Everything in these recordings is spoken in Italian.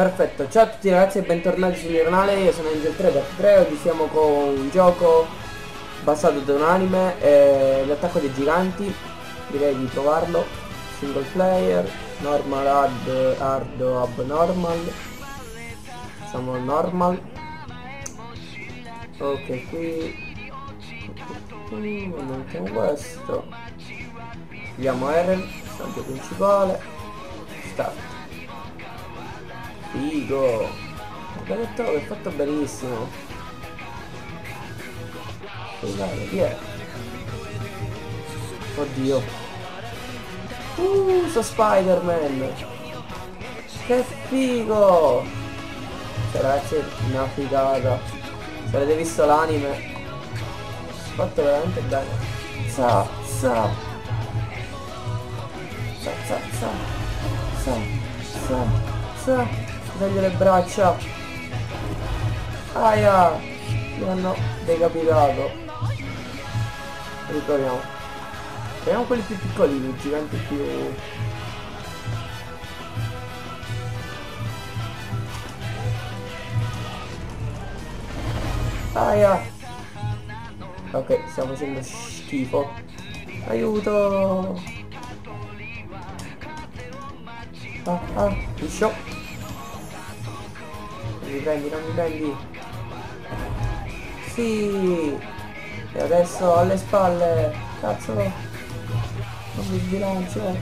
Perfetto, ciao a tutti ragazzi e bentornati sul mio canale, io sono Angel3 oggi siamo con un gioco basato da un anime, eh, l'attacco dei giganti, direi di provarlo, single player, normal, hard, hard abnormal, siamo normal, ok qui, montiamo questo, scegliamo Eren, personaggio principale, start. Figo! Guarda che è fatto benissimo! Scusate, chi è? Oddio! Uh, so Spider-Man! Che figo! Ragazzi, una figata! Se avete visto l'anime, fatto veramente bene! Sa, sa! Sa, sa, sa! Sa, sa, sa! Taglia le braccia. Aia! Mi hanno decapitato. Riproviamo. Proviamo quelli più piccolini, i giganti più... Aia! Ok, stiamo facendo schifo. Aiuto! Ah, ah, liscio! mi prendi, non mi prendi. Sì. E adesso alle spalle. Cazzo. Non mi sbilancio.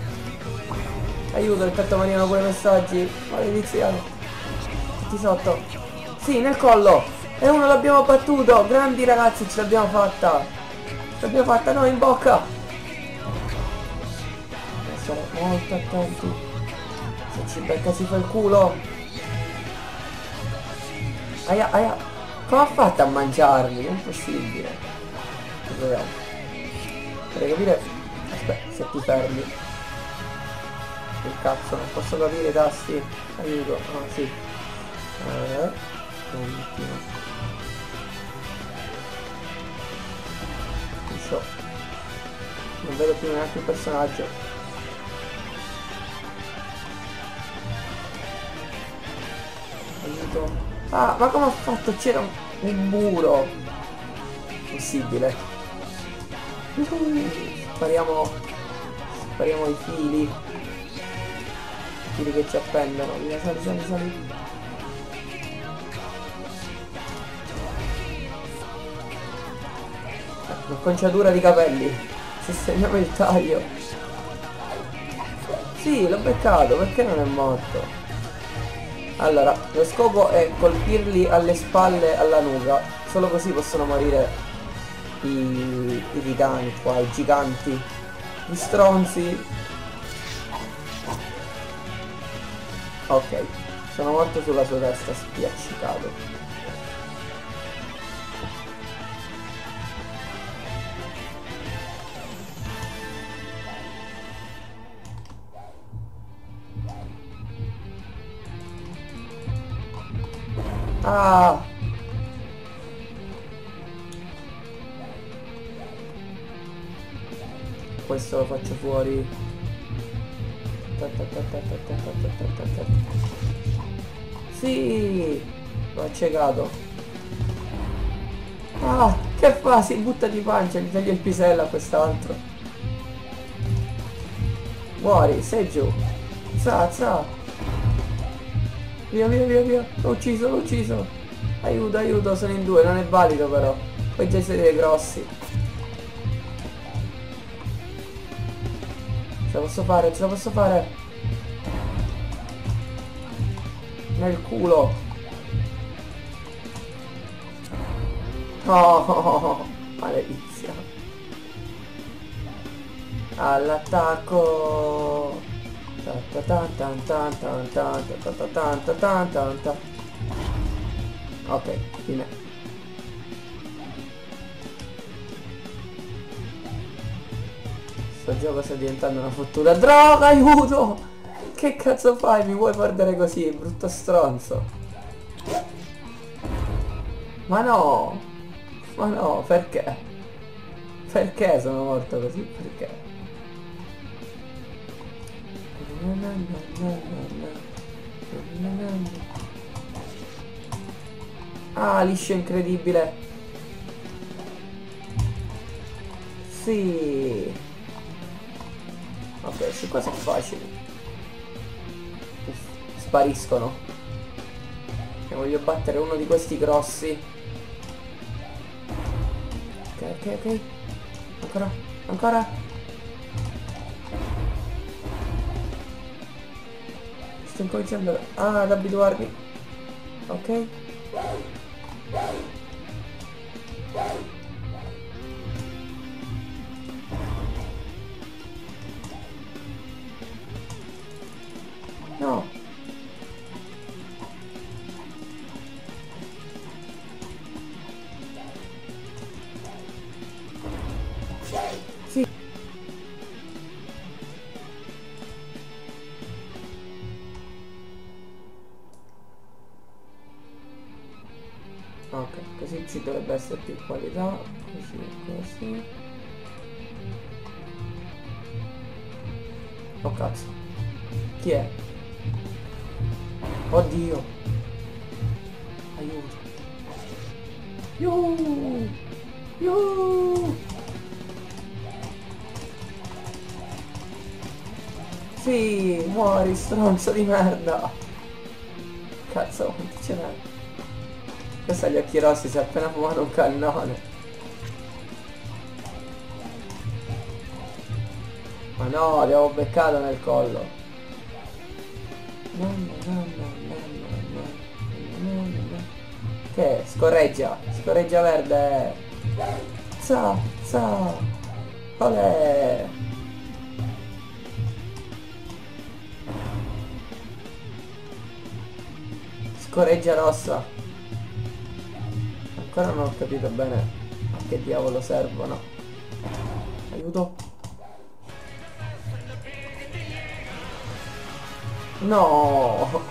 Aiuto, il petto maniano pure messaggi. Maledizione. Tutti sotto. Sì, nel collo. E uno l'abbiamo battuto. Grandi ragazzi, ce l'abbiamo fatta. Ce l'abbiamo fatta noi in bocca. Stare molto attenti. Se ci becca si fa il culo. Aia, aia. Come ha fatto a mangiarmi? È impossibile. Per capire... Aspetta, se ti fermi. Che cazzo, non posso capire i tasti. Aiuto. Ah, sì. Eh, continua. Non vedo più neanche il personaggio. Aiuto. Ah, ma come ho fatto? C'era un muro. Possibile. Spariamo. Spariamo i fili. I fili che ci appendono. Via, sali, sali, sali. Ecco, conciatura di capelli. Se segniamo il taglio. Sì, l'ho beccato, perché non è morto? Allora, lo scopo è colpirli alle spalle alla nuca. Solo così possono morire i, i titani qua, i giganti. Gli stronzi. Ok, sono morto sulla sua testa, spiaccicato. Ah! Questo lo faccio fuori. Sì! L'ho accecato. Ah! Che fa? Si butta di pancia, gli taglia il pisello a quest'altro. Muori, sei giù. Za, za. Via, via, via, via. L'ho ucciso, l'ho ucciso. Aiuto, aiuto, sono in due, non è valido però. Poi già siete grossi. Ce la posso fare, ce la posso fare. Nel culo. Oh, maledizione. All'attacco. Ok, fine. Sto gioco sta diventando una fottura droga, aiuto! Che cazzo fai? Mi vuoi perdere così, brutto stronzo? Ma no! Ma no, perché? Perché sono morto così? Perché? Ah, liscio incredibile. Sì. Vabbè, questi qua sono facili. Spariscono. E voglio battere uno di questi grossi. Ok, ok, ok. Ancora, ancora. Sto incominciando ad abituarmi. Ok. Dovrebbe essere più qualità. Così, così. Oh cazzo. Chi è? Oddio. Aiuto. Yuuu. Yuuu. Sì, muori, stronzo di merda. Cazzo, quanti ce n'è? Ha gli occhi rossi, si è appena fumato un cannone. Ma no, li avevo beccato nel collo. Che? Scorreggia, scorreggia verde. Za, za. Olè. Scorreggia rossa. Ancora non ho capito bene a che diavolo servono. Aiuto. No!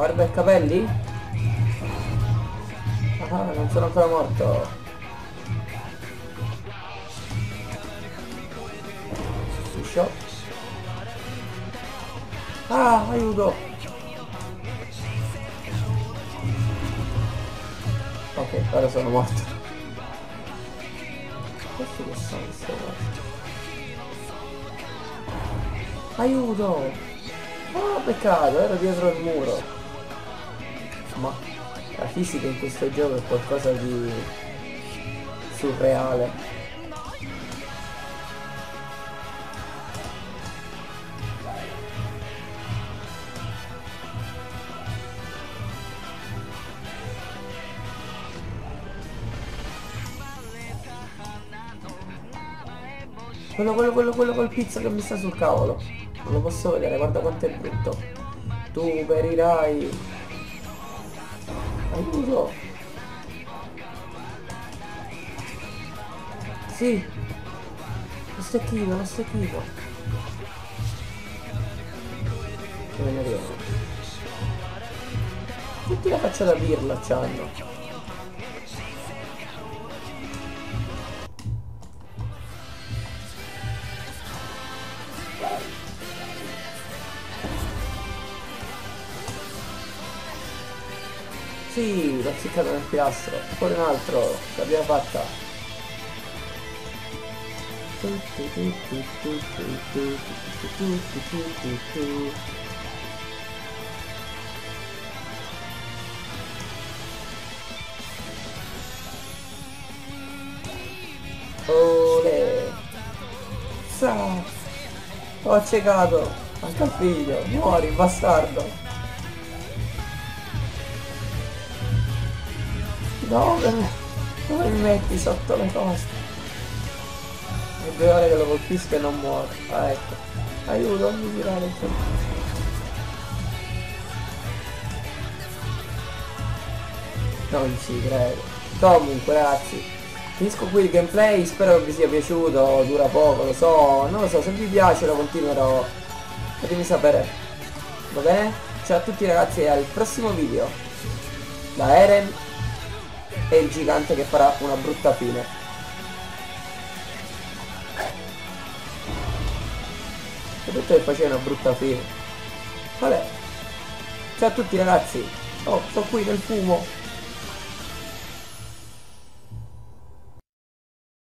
Barba e capelli? Ah, non sono ancora morto. Suscio. Ah, aiuto! Ok, ora sono morto. Questi che cose? Aiuto! Oh, peccato, ero dietro il muro. Ma la fisica in questo gioco è qualcosa di surreale. Quello, quello, quello, quello col pizza che mi sta sul cavolo. Non lo posso vedere, guarda quanto è brutto. Tu perirai. Aiuto. Sì. Lo stecchino, lo stecchino. Che ne arrivano. Tutti la faccia da birla c'hanno. Sì, l'ho azzeccato nel pilastro. Poi un altro, l'abbiamo fatta. Ole! Sa! Ho accecato! Anche al figlio! Muori, bastardo! Dove? Dove mi metti sotto le coste? È due ore che lo colpisco e non muore. Ah ecco. Aiuto, non mi tirare il Non ci credo. Comunque ragazzi, finisco qui il gameplay, spero che vi sia piaciuto, dura poco, lo so, non lo so, se vi piace lo continuerò. Fatemi sapere. Va bene? Ciao a tutti ragazzi e al prossimo video. Da Eren e il gigante che farà una brutta fine. Ho detto che faceva una brutta fine. Vabbè. Ciao a tutti ragazzi. Oh, sto qui nel fumo.